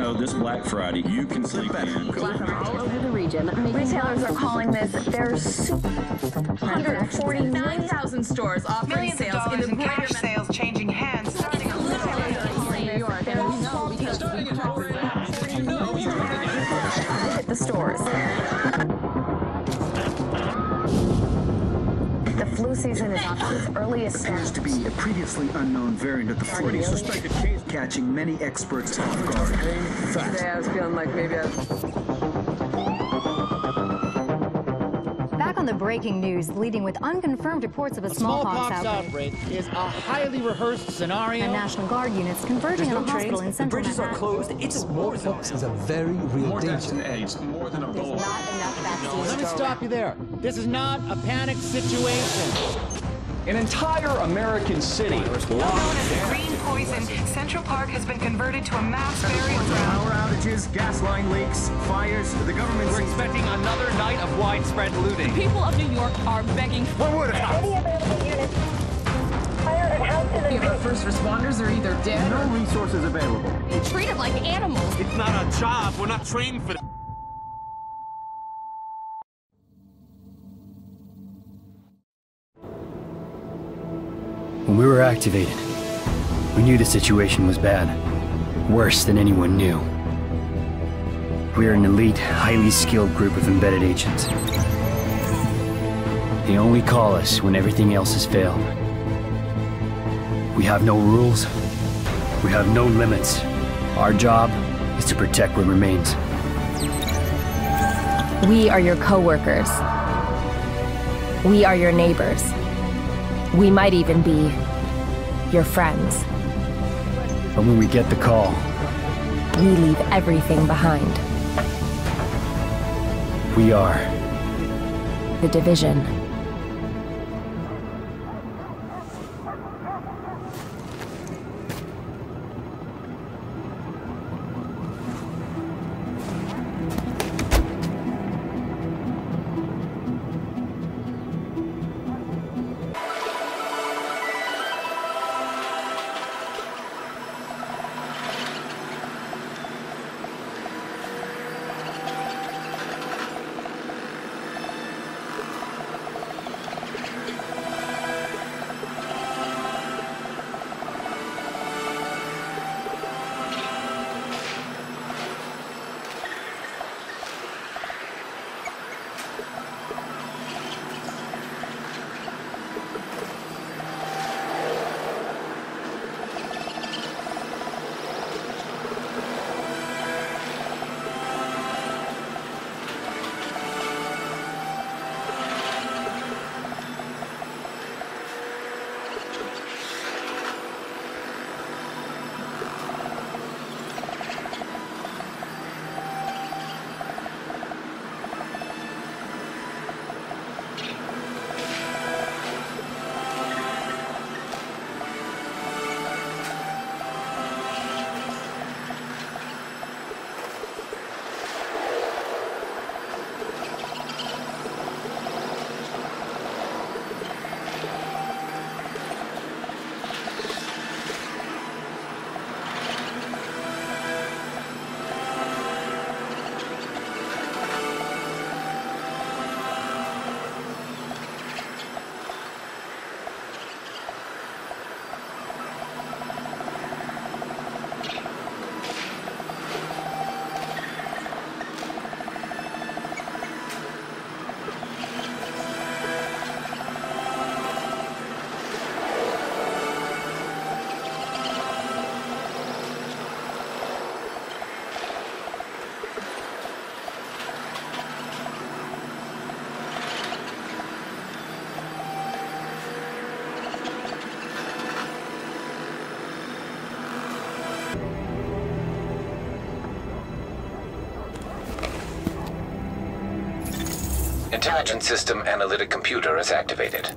want know this Black Friday, you can sleep in. all over the region. Retailers are calling this their super 149,000 stores offering Millions of sales dollars in in the greater cash sales changing hands. Flu season is off to its earliest appears to be a previously unknown variant of the flu, suspected case catching many experts off guard. Today I was feeling like maybe I the breaking news, leading with unconfirmed reports of a, A smallpox, smallpox outbreak. outbreak is a highly rehearsed scenario. And National Guard units converging on a hospital in central Manhattan. Are closed. It's a war zone. is a very real More deaths danger. than AIDS, more than Ebola. Not enough vaccines. Let me stop you there. This is not a panic situation. An entire American city Known as the Green Poison, Central Park has been converted to a mass burial ground. Power outages, gas line leaks, fires, the government We're expecting another night of widespread looting. The People of New York are begging for Our first responders are either dead no resources available. or treated like animals. It's not our job. We're not trained for When we were activated, we knew the situation was bad. Worse than anyone knew. We are an elite, highly skilled group of embedded agents. They only call us when everything else has failed. We have no rules. We have no limits. Our job is to protect what remains. We are your coworkers. We are your neighbors. We might even be your friends. But when we get the call, We leave everything behind. we are The division. Intelligence system analytic computer is activated.